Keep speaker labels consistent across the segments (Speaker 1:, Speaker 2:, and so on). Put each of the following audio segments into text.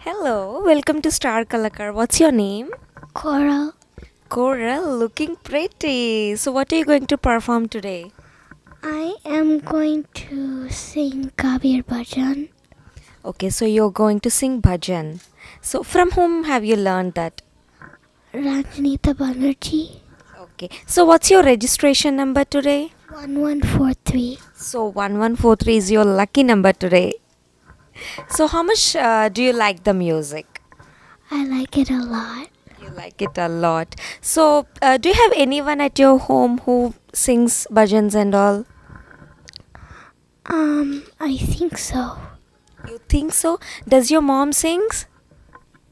Speaker 1: Hello, welcome to Star Kalakaar. What's your name?
Speaker 2: Coral.
Speaker 1: Coral, looking pretty. So, what are you going to perform today?
Speaker 2: I am going to sing Kabir Bhajan.
Speaker 1: Okay, so you're going to sing Bhajan. So, from whom have you learned that?
Speaker 2: Ranjanita Banerjee.
Speaker 1: Okay, so what's your registration number today?
Speaker 2: 1143.
Speaker 1: So, 1143 is your lucky number today. So, how much uh, do you like the music?
Speaker 2: I like it a lot.
Speaker 1: You like it a lot. So, uh, do you have anyone at your home who sings bhajans and all?
Speaker 2: Um, I think so.
Speaker 1: You think so? Does your mom sings?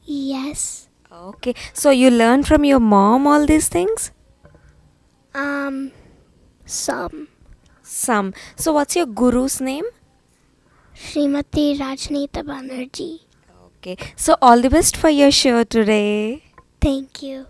Speaker 2: Yes.
Speaker 1: Okay. So you learn from your mom all these things?
Speaker 2: Um, some.
Speaker 1: Some. So what's your guru's name?
Speaker 2: Srimati Rajnita Banerjee.
Speaker 1: Okay. So all the best for your show today.
Speaker 2: Thank you.